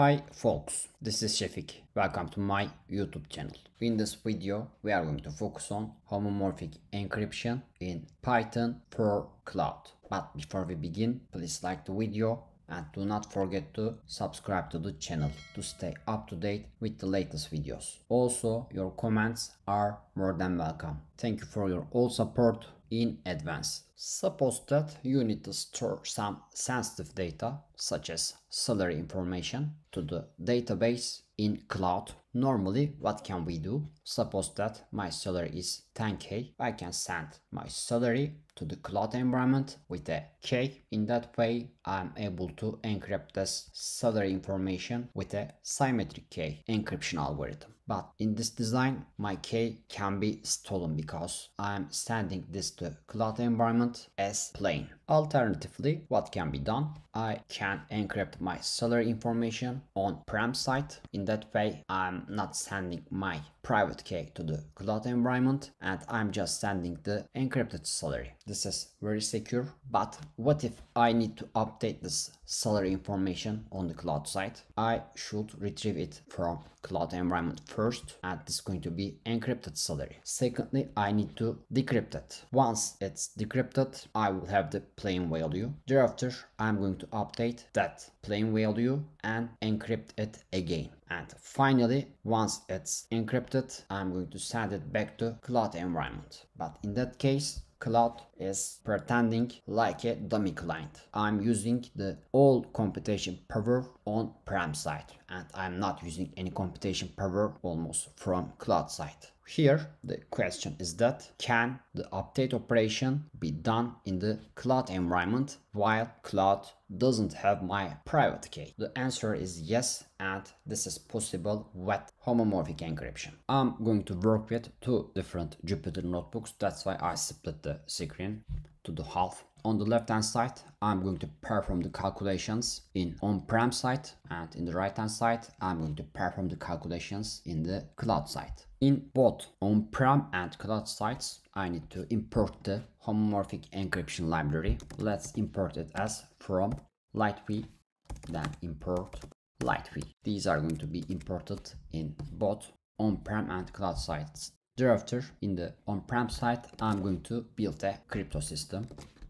Hi folks, this is Sefik. Welcome to my YouTube channel. In this video, we are going to focus on homomorphic encryption in Python for cloud. But before we begin, please like the video and do not forget to subscribe to the channel to stay up to date with the latest videos. Also, your comments are more than welcome. Thank you for your all support in advance. Suppose that you need to store some sensitive data such as salary information to the database in cloud. Normally what can we do? Suppose that my salary is 10k. I can send my salary to the cloud environment with a key. In that way I'm able to encrypt this salary information with a symmetric key encryption algorithm. But in this design, my key can be stolen because I'm sending this to cloud environment as plain. Alternatively, what can be done? I can encrypt my salary information on prem site. In that way, I'm not sending my private key to the cloud environment and I'm just sending the encrypted salary. This is very secure, but what if I need to update this salary information on the cloud site? I should retrieve it from cloud environment first and is going to be encrypted salary. Secondly, I need to decrypt it. Once it's decrypted, I will have the plain value. Thereafter, I'm going to update that plain value and encrypt it again. And finally, once it's encrypted, I'm going to send it back to cloud environment. But in that case, Cloud is pretending like a dummy client. I'm using the all computation power on prem side and I'm not using any computation power almost from cloud side. Here the question is that can the update operation be done in the cloud environment while cloud doesn't have my private key? The answer is yes and this is possible with homomorphic encryption. I'm going to work with two different Jupyter notebooks that's why I split the screen to the half on the left hand side I'm going to perform the calculations in on-prem side and in the right hand side I'm going to perform the calculations in the cloud side. In both on-prem and cloud sites I need to import the homomorphic encryption library. Let's import it as from lightphe then import LightPHE. These are going to be imported in both on-prem and cloud sites. Thereafter, in the on-prem site, I'm going to build a crypto system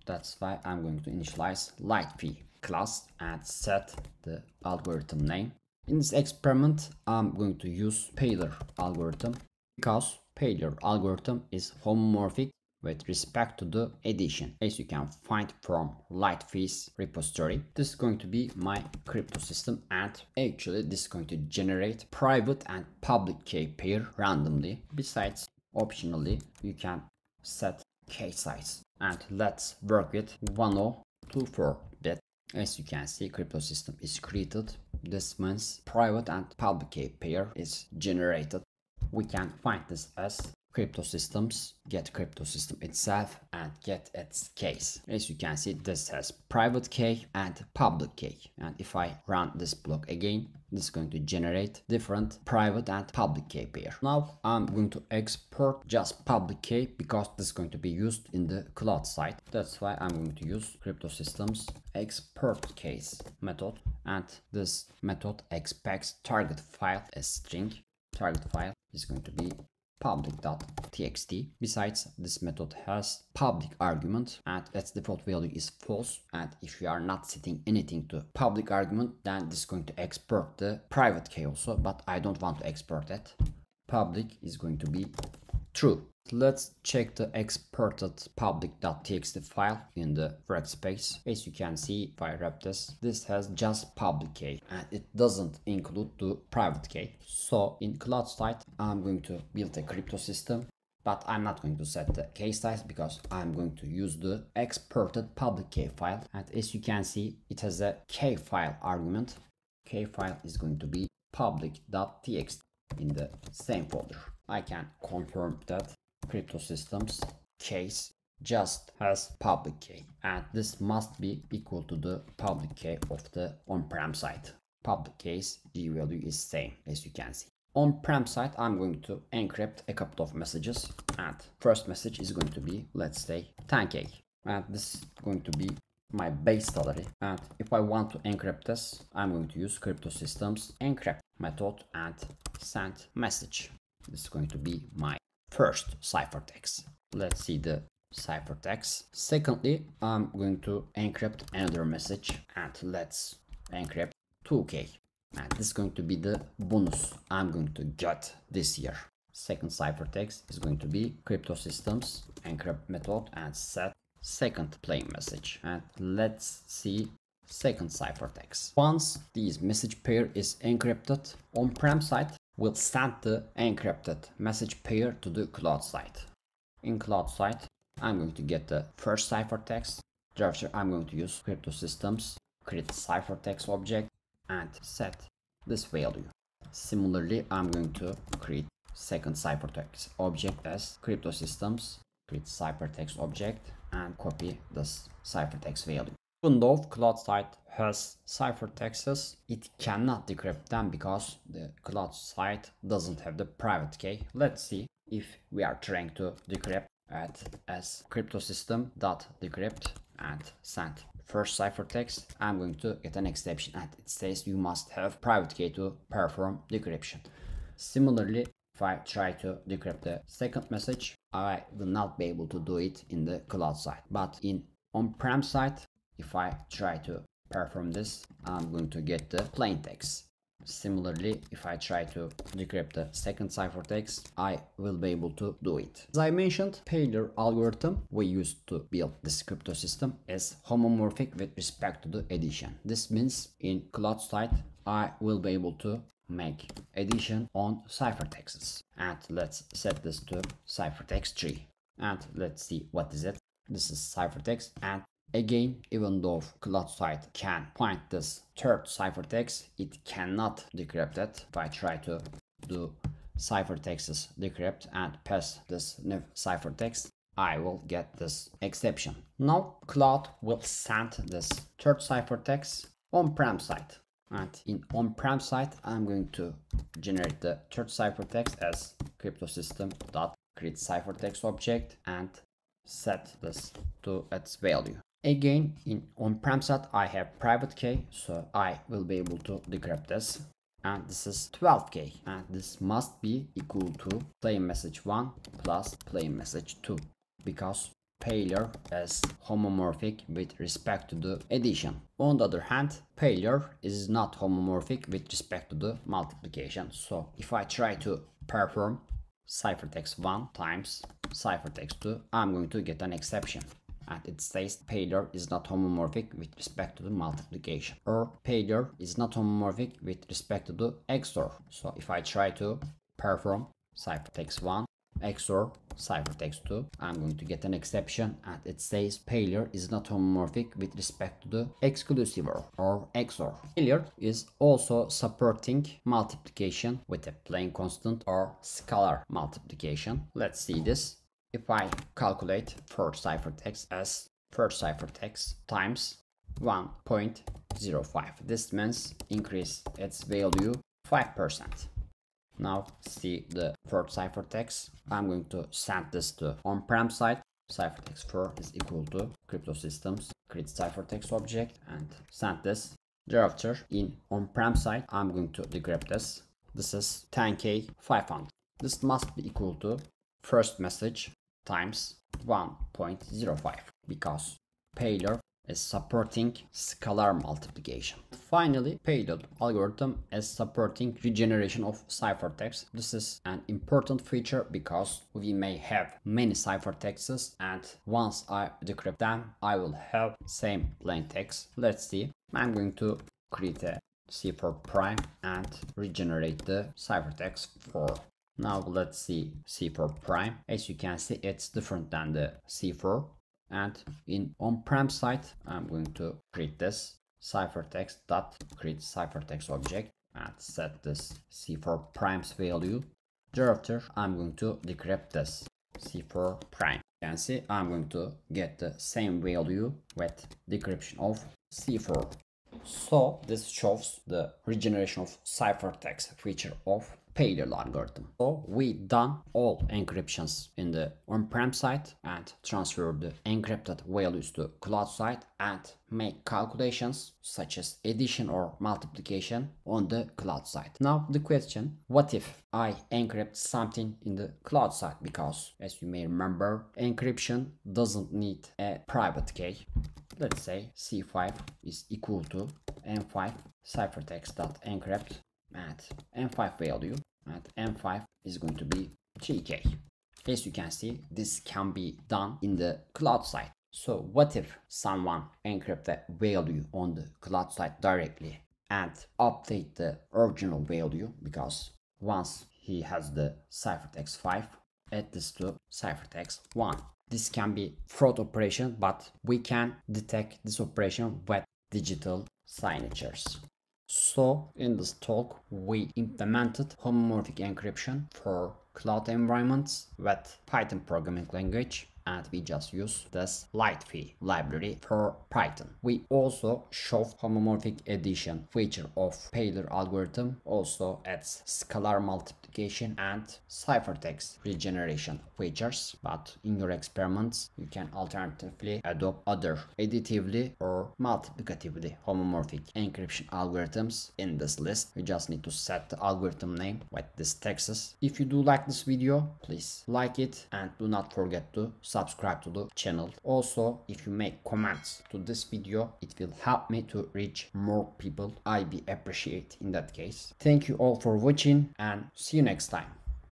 that's why I'm going to initialize LightPHE class and set the algorithm name. In this experiment, I'm going to use Paillier algorithm because Paillier algorithm is homomorphic with respect to the addition as you can find from LightPHE's repository. This is going to be my crypto system and actually this is going to generate private and public key pair randomly. Besides, optionally, you can set key size and let's work with 1024 bit as you can see crypto system is created this means private and public key pair is generated we can find this as crypto systems get crypto system itself and get its case. As you can see this has private key and public key. And if i run this block again this is going to generate different private and public key pair. Now i'm going to export just public key because this is going to be used in the cloud side that's why i'm going to use crypto systems export case method. And this method expects target file as string. Target file is going to be public.txt. Besides, this method has public argument and its default value is false. And if you are not setting anything to public argument, then this is going to export the private key also, but I don't want to export that. Public is going to be true. Let's check the exported public.txt file in the workspace. As you can see, if I wrap this, this has just public key and it doesn't include the private key. So in cloud site, I'm going to build a crypto system but I'm not going to set the key size because I'm going to use the exported public key file. And as you can see, it has a key file argument. Key file is going to be public.txt in the same folder. I can confirm that crypto systems case just has public key and this must be equal to the public key of the on-prem site. Public case G value is same as you can see. On-prem site I'm going to encrypt a couple of messages and first message is going to be let's say 10k and this is going to be my base salary and if I want to encrypt this I'm going to use crypto systems encrypt method and send message this is going to be my first ciphertext let's see the ciphertext secondly I'm going to encrypt another message and let's encrypt 2k and this is going to be the bonus I'm going to get this year. Second ciphertext is going to be crypto systems encrypt method and set second plain message. And let's see second ciphertext once this message pair is encrypted on-prem site will send the encrypted message pair to the cloud site. In cloud site i'm going to get the first ciphertext thereafter i'm going to use crypto systems create ciphertext object and set this value. Similarly i'm going to create second ciphertext object as crypto systems create ciphertext object and copy this ciphertext value. Even though cloud site has ciphertexts, it cannot decrypt them because the cloud site doesn't have the private key. Let's see if we are trying to decrypt at as crypto system dot decrypt and send first ciphertext i'm going to get an exception and it says you must have private key to perform decryption similarly if I try to decrypt the second message, I will not be able to do it in the cloud side. But in on-prem side, if I try to perform this, I'm going to get the plain text. Similarly, if I try to decrypt the second ciphertext, I will be able to do it. As I mentioned, Paillier algorithm we used to build this crypto system is homomorphic with respect to the addition. This means in cloud side, I will be able to make addition on ciphertexts and let's set this to ciphertext 3 and let's see what is it this is ciphertext and again even though cloud site can find this third ciphertext it cannot decrypt it. If i try to do ciphertexts decrypt and pass this new ciphertext I will get this exception. Now Cloud will send this third ciphertext on-prem site. And in on-prem site i'm going to generate the third ciphertext as crypto system dot create ciphertext object and set this to its value again in on-prem site i have private key so i will be able to decrypt this and this is 12k and this must be equal to plain message 1 plus plain message 2 because Paillier is homomorphic with respect to the addition. On the other hand, Paillier is not homomorphic with respect to the multiplication. So if I try to perform ciphertext 1 times ciphertext 2, I'm going to get an exception. And it says Paillier is not homomorphic with respect to the multiplication. Or Paillier is not homomorphic with respect to the XOR. So if I try to perform ciphertext 1 XOR ciphertext 2 I'm going to get an exception and it says Paillier is not homomorphic with respect to the exclusive OR or XOR. Paillier is also supporting multiplication with a plain constant or scalar multiplication. Let's see this. If I calculate first ciphertext as first ciphertext times 1.05 this means increase its value 5%. Now see the third ciphertext. I'm going to send this to on-prem site. Ciphertext 4 is equal to crypto systems create ciphertext object and send this. Thereafter in on-prem site I'm going to decrypt this. This is 10k 500. This must be equal to first message times 1.05 because Paillier is supporting scalar multiplication. Finally, Paillier algorithm is supporting regeneration of ciphertext. This is an important feature because we may have many ciphertexts and once I decrypt them, I will have same plain text. Let's see. I'm going to create a C4 prime and regenerate the ciphertext 4. Now let's see C4 prime. As you can see, it's different than the C4 and in on-prem site I'm going to create this ciphertext dot create ciphertext object and set this c4 primes value. Thereafter I'm going to decrypt this c4 prime. You can see I'm going to get the same value with decryption of c4 So this shows the regeneration of ciphertext feature of Paillier algorithm. So we done all encryptions in the on-prem side and transfer the encrypted values to cloud side and make calculations such as addition or multiplication on the cloud side. Now the question, what if I encrypt something in the cloud side? Because as you may remember, encryption doesn't need a private key. Let's say C5 is equal to M5 ciphertext.encrypt and M5 value at M5 is going to be 3K. As you can see, this can be done in the cloud side. So what if someone encrypt the value on the cloud side directly and update the original value because once he has the ciphertext 5, add this to ciphertext 1. This can be fraud operation, but we can detect this operation with digital signatures. So in this talk we implemented homomorphic encryption for cloud environments with Python programming language and we just use this LightPHE library for Python. We also show homomorphic addition feature of Paillier algorithm, also adds scalar multiplication and ciphertext regeneration features, but in your experiments you can alternatively adopt other additively or multiplicatively homomorphic encryption algorithms in this list. You just need to set the algorithm name with this Texas. If you do like this video, please like it and do not forget to subscribe subscribe to the channel. Also, if you make comments to this video, it will help me to reach more people. I be appreciate in that case. Thank you all for watching and see you next time.